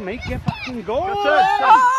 make your fucking goal.